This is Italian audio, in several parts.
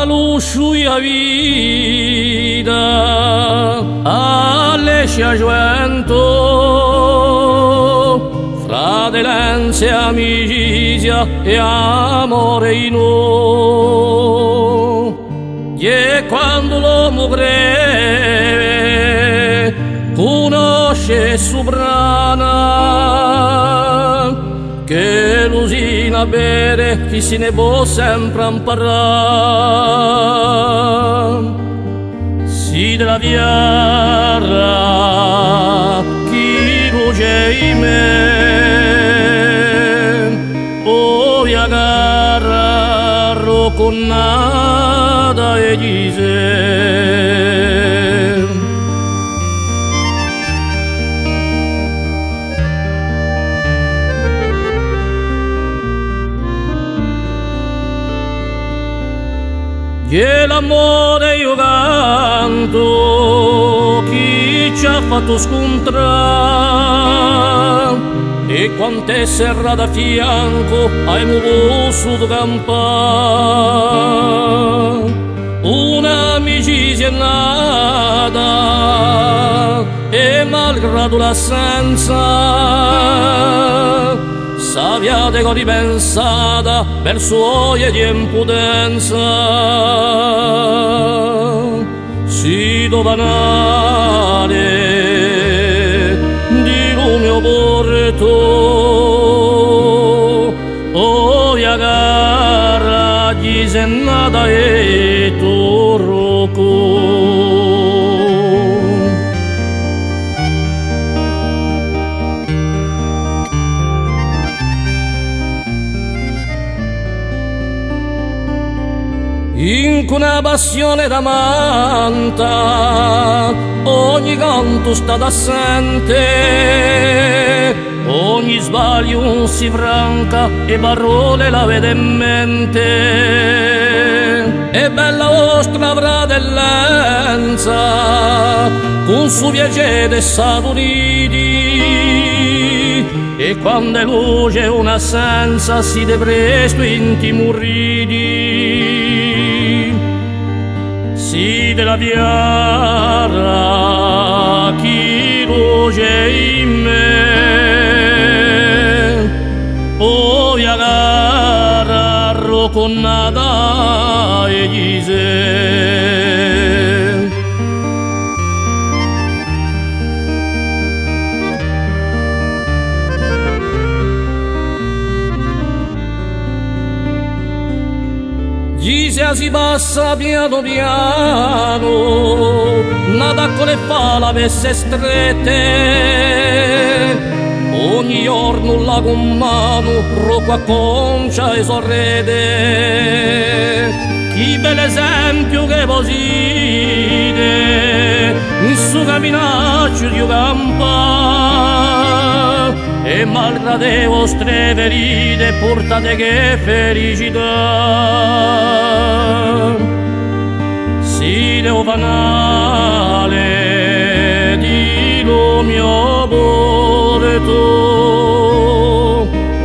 alusciuia vida all'escia gioventù fratellanza amicizia e amore in noi e quando l'uomo breve conosce sovrana che l'usina bere chi se ne può sempre imparare. Si della viara chi luce in me o agarra roconnata e dice E l'amore io canto, chi ci ha fatto scontrare e quante serra da fianco hai muovuto campare. Un'amicizia nata e malgrado l'assenza Saviate con ripensata per suoi di impudenza si dovanare di lumio porto o agarra gli sennata e torroco in una passione d'amanta ogni canto sta assente ogni sbaglio si franca e parole la vede in mente. E bella vostra fratellanza con suo piacere saturiti e quando è luce un'assenza si de presto intimurriti si della viara chi ruge in me. O viagara nada e gise Gisia si passa piano piano, nata con le falavesse strette. Ogni giorno la con mano, rocco a concia e sorrede. Chi bel esempio che poside, in su camminaccio di campa e malgrado le vostre ferite portate che felicità fanale di lo mio porto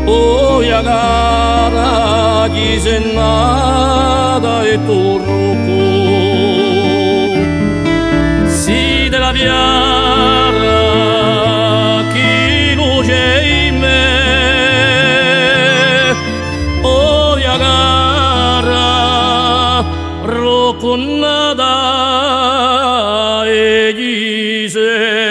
poi a gara chi se nata e torco si della viara chi luce in me. Roconna Jesus.